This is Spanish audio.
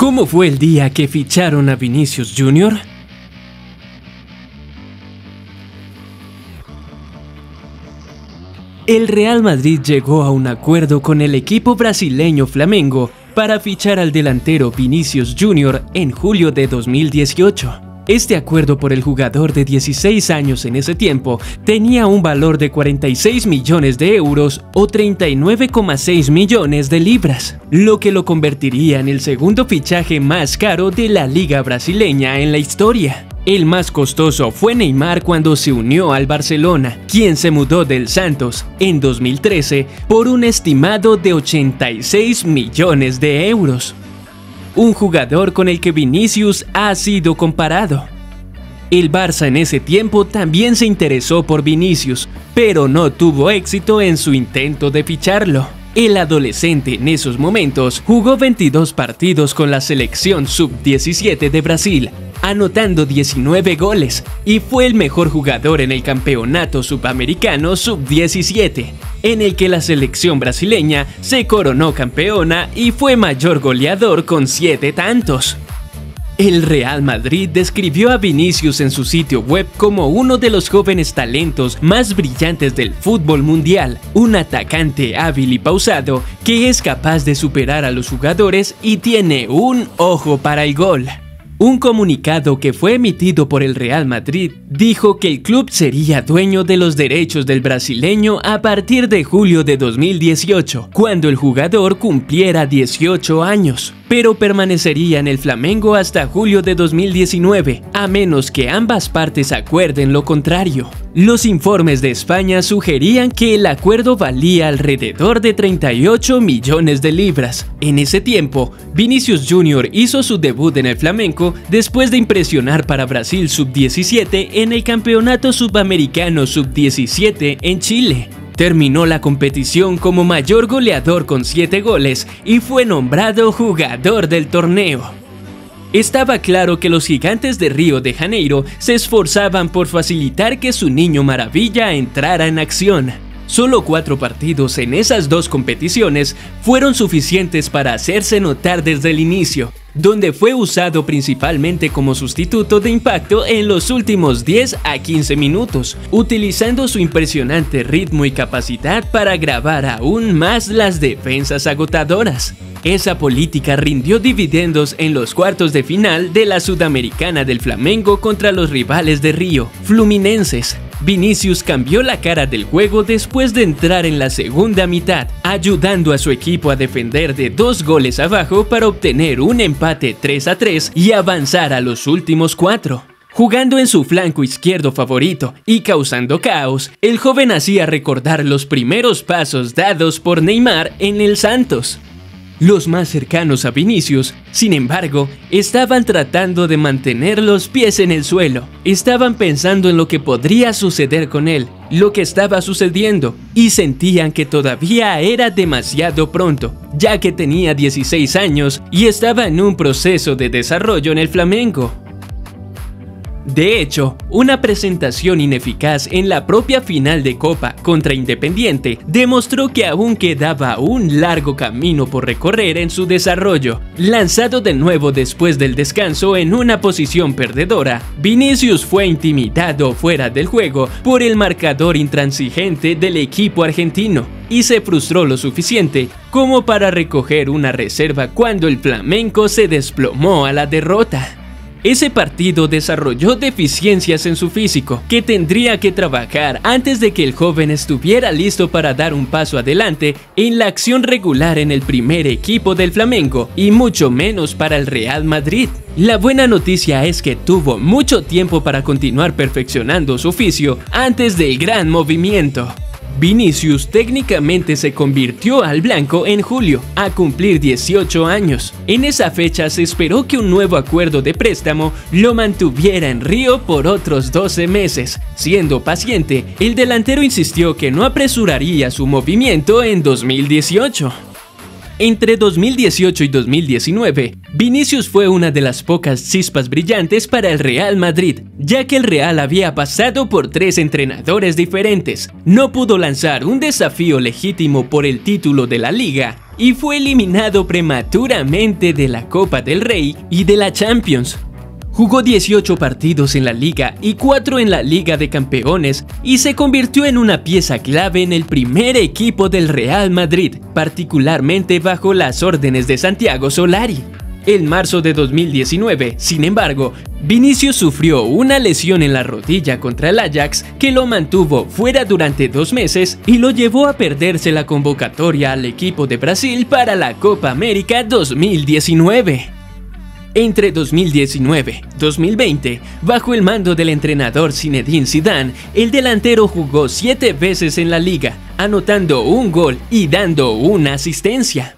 ¿Cómo fue el día que ficharon a Vinicius Jr.? El Real Madrid llegó a un acuerdo con el equipo brasileño Flamengo para fichar al delantero Vinicius Jr. en julio de 2018. Este acuerdo por el jugador de 16 años en ese tiempo tenía un valor de 46 millones de euros o 39,6 millones de libras, lo que lo convertiría en el segundo fichaje más caro de la liga brasileña en la historia. El más costoso fue Neymar cuando se unió al Barcelona, quien se mudó del Santos en 2013 por un estimado de 86 millones de euros un jugador con el que Vinicius ha sido comparado. El Barça en ese tiempo también se interesó por Vinicius, pero no tuvo éxito en su intento de ficharlo. El adolescente en esos momentos jugó 22 partidos con la selección sub-17 de Brasil, anotando 19 goles y fue el mejor jugador en el campeonato subamericano sub-17, en el que la selección brasileña se coronó campeona y fue mayor goleador con 7 tantos. El Real Madrid describió a Vinicius en su sitio web como uno de los jóvenes talentos más brillantes del fútbol mundial, un atacante hábil y pausado que es capaz de superar a los jugadores y tiene un ojo para el gol. Un comunicado que fue emitido por el Real Madrid dijo que el club sería dueño de los derechos del brasileño a partir de julio de 2018, cuando el jugador cumpliera 18 años pero permanecería en el Flamengo hasta julio de 2019, a menos que ambas partes acuerden lo contrario. Los informes de España sugerían que el acuerdo valía alrededor de 38 millones de libras. En ese tiempo, Vinicius Jr. hizo su debut en el flamenco después de impresionar para Brasil Sub-17 en el Campeonato Sudamericano Sub-17 en Chile. Terminó la competición como mayor goleador con 7 goles y fue nombrado jugador del torneo. Estaba claro que los gigantes de Río de Janeiro se esforzaban por facilitar que su niño maravilla entrara en acción. Solo cuatro partidos en esas dos competiciones fueron suficientes para hacerse notar desde el inicio, donde fue usado principalmente como sustituto de impacto en los últimos 10 a 15 minutos, utilizando su impresionante ritmo y capacidad para grabar aún más las defensas agotadoras. Esa política rindió dividendos en los cuartos de final de la Sudamericana del Flamengo contra los rivales de Río, Fluminenses, Vinicius cambió la cara del juego después de entrar en la segunda mitad, ayudando a su equipo a defender de dos goles abajo para obtener un empate 3 a 3 y avanzar a los últimos cuatro. Jugando en su flanco izquierdo favorito y causando caos, el joven hacía recordar los primeros pasos dados por Neymar en el Santos. Los más cercanos a Vinicius, sin embargo, estaban tratando de mantener los pies en el suelo. Estaban pensando en lo que podría suceder con él, lo que estaba sucediendo, y sentían que todavía era demasiado pronto, ya que tenía 16 años y estaba en un proceso de desarrollo en el flamenco. De hecho, una presentación ineficaz en la propia final de Copa contra Independiente demostró que aún quedaba un largo camino por recorrer en su desarrollo. Lanzado de nuevo después del descanso en una posición perdedora, Vinicius fue intimidado fuera del juego por el marcador intransigente del equipo argentino y se frustró lo suficiente como para recoger una reserva cuando el flamenco se desplomó a la derrota. Ese partido desarrolló deficiencias en su físico que tendría que trabajar antes de que el joven estuviera listo para dar un paso adelante en la acción regular en el primer equipo del Flamengo y mucho menos para el Real Madrid. La buena noticia es que tuvo mucho tiempo para continuar perfeccionando su oficio antes del gran movimiento. Vinicius técnicamente se convirtió al blanco en julio, a cumplir 18 años. En esa fecha se esperó que un nuevo acuerdo de préstamo lo mantuviera en Río por otros 12 meses. Siendo paciente, el delantero insistió que no apresuraría su movimiento en 2018. Entre 2018 y 2019, Vinicius fue una de las pocas chispas brillantes para el Real Madrid, ya que el Real había pasado por tres entrenadores diferentes, no pudo lanzar un desafío legítimo por el título de la liga y fue eliminado prematuramente de la Copa del Rey y de la Champions. Jugó 18 partidos en la liga y 4 en la Liga de Campeones y se convirtió en una pieza clave en el primer equipo del Real Madrid, particularmente bajo las órdenes de Santiago Solari. En marzo de 2019, sin embargo, Vinicius sufrió una lesión en la rodilla contra el Ajax que lo mantuvo fuera durante dos meses y lo llevó a perderse la convocatoria al equipo de Brasil para la Copa América 2019. Entre 2019-2020, bajo el mando del entrenador Zinedine Zidane, el delantero jugó 7 veces en la liga, anotando un gol y dando una asistencia.